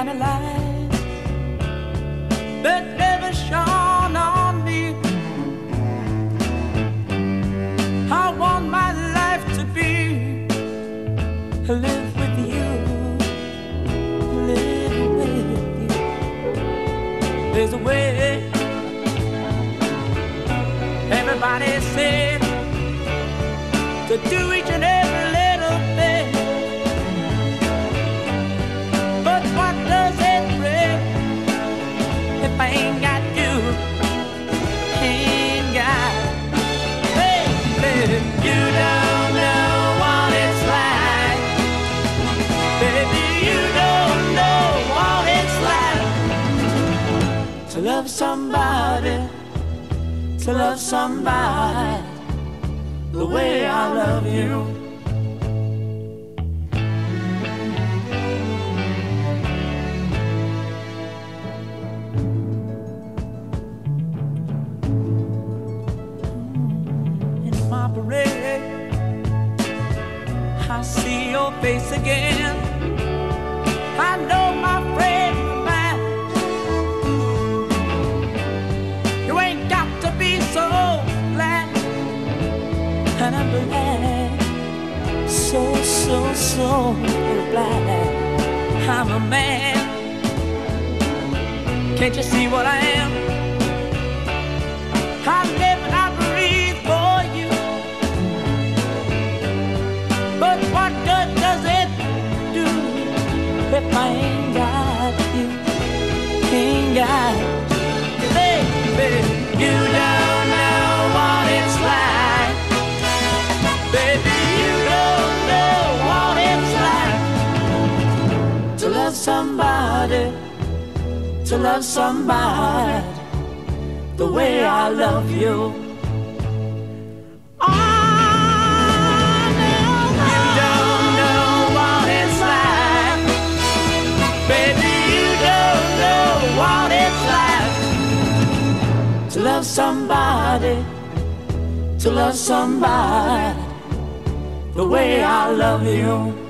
kind of light that never shone on me. I want my life to be live with you, live with you. There's a way. Everybody said to do each and every to love somebody, to love somebody the way I love you. In my parade, I see your face again. So, so, glad I'm a man. Can't you see what I am? I live and I breathe for you. But what good does it do if I ain't got you? Ain't got somebody, to love somebody the way I love you. No, you don't know what it's like. Baby, you don't know what it's like to love somebody, to love somebody the way I love you.